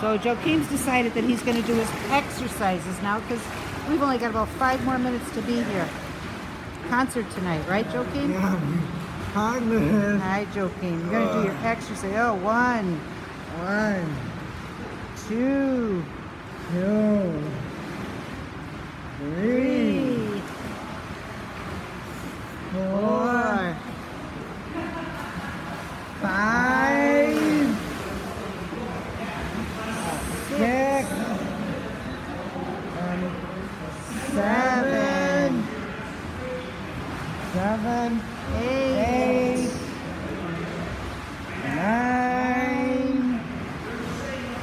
So Joachim's decided that he's going to do his exercises now because we've only got about five more minutes to be here. Concert tonight, right, Joachim? Yeah. Hi, man. Hi, Joachim. You're going to do your uh. exercise. Oh, one, One, two, two, three, three, four, five, six, and seven, seven, eight, nine,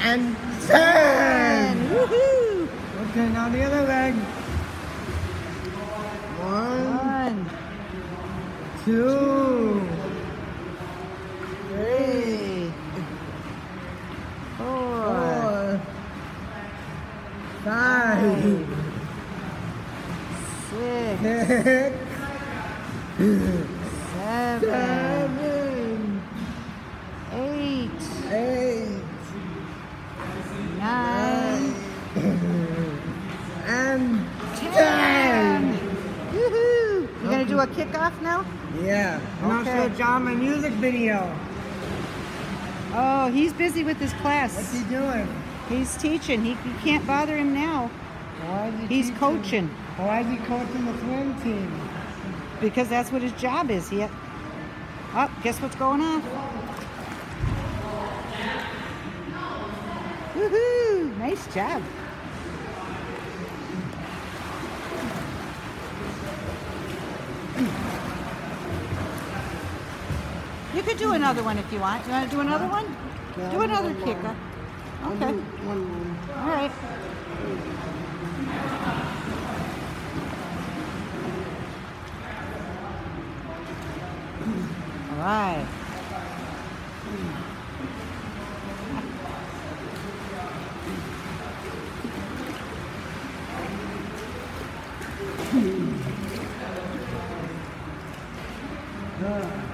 and ten. Woohoo! Okay, now the other leg. One, One, two, three, four, five, six, seven, eight, eight, nine, and ten. ten. Woohoo! You gonna do a kickoff now? Yeah. And Okay. also John my music video. Oh, he's busy with his class. What's he doing? He's teaching. He, you can't bother him now Why is he He's teaching? coaching. Why is he coaching the swim team? Because that's what his job is. He. Oh, guess what's going on? Woohoo! Nice job. You could do another one if you want. You want to do another one? Yeah, Do another one kicker. Okay. One. All right. right. Yeah.